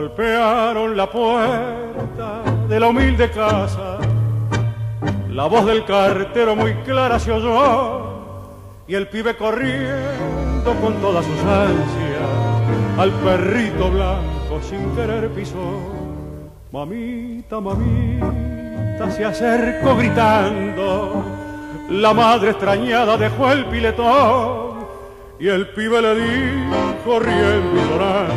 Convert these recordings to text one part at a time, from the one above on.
Golpearon la puerta de la humilde casa. La voz del cartero muy clara se oyó y el pibe corriendo con todas sus ansias al perrito blanco sin querer pisó. Mamita, mamita, se acercó gritando. La madre extrañada dejó el piletón y el pibe le dijo riendo y llorando,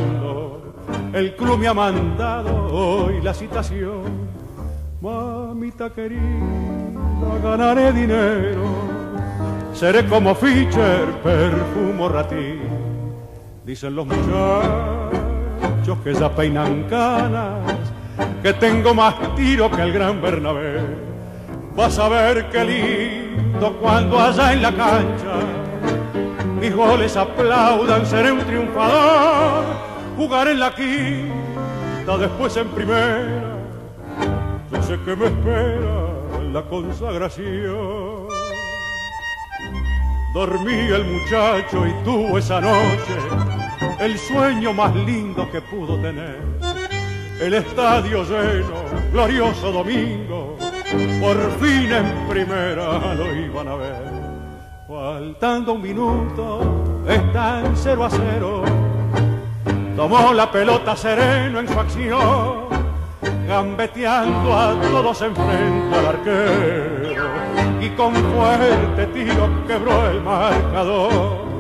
el club me ha mandado hoy la citación. Mamita querida, ganaré dinero, seré como Fischer, perfumo ratí. Dicen los muchachos que ya peinan canas, que tengo más tiro que el gran Bernabé. Vas a ver qué lindo cuando allá en la cancha mis goles aplaudan, seré un triunfador, jugaré en la quinta, después en primera, yo sé que me espera la consagración. Dormí el muchacho y tuvo esa noche el sueño más lindo que pudo tener. El estadio lleno, glorioso domingo, por fin en primera lo iban a ver. Faltando un minuto, están cero a cero. Tomó la pelota sereno en su acción, gambeteando a todos enfrente al arquero y con fuerte tiro quebró el marcador.